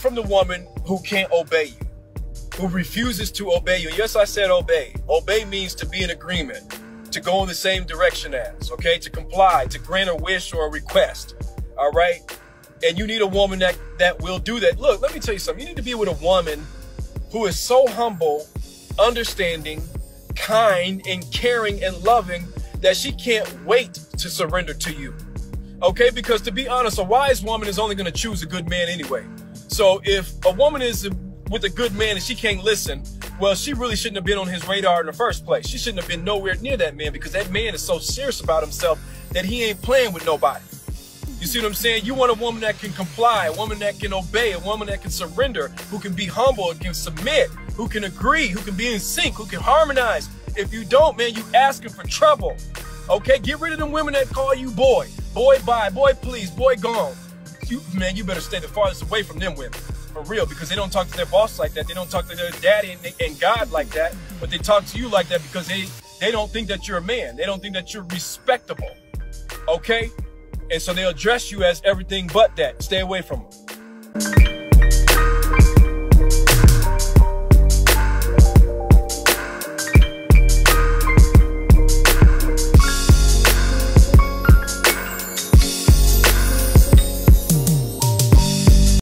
from the woman who can't obey you, who refuses to obey you. Yes, I said obey. Obey means to be in agreement, to go in the same direction as, okay? To comply, to grant a wish or a request. All right? And you need a woman that that will do that. Look, let me tell you something. You need to be with a woman who is so humble, understanding, kind, and caring and loving that she can't wait to surrender to you. Okay? Because to be honest, a wise woman is only going to choose a good man anyway. So if a woman is with a good man and she can't listen, well, she really shouldn't have been on his radar in the first place. She shouldn't have been nowhere near that man because that man is so serious about himself that he ain't playing with nobody. You see what I'm saying? You want a woman that can comply, a woman that can obey, a woman that can surrender, who can be humble, who can submit, who can agree, who can be in sync, who can harmonize. If you don't, man, you asking for trouble. Okay, get rid of them women that call you boy. Boy bye, boy please, boy gone. You, man, you better stay the farthest away from them women. For real, because they don't talk to their boss like that. They don't talk to their daddy and, and God like that. But they talk to you like that because they, they don't think that you're a man. They don't think that you're respectable. Okay? And so they'll address you as everything but that. Stay away from them.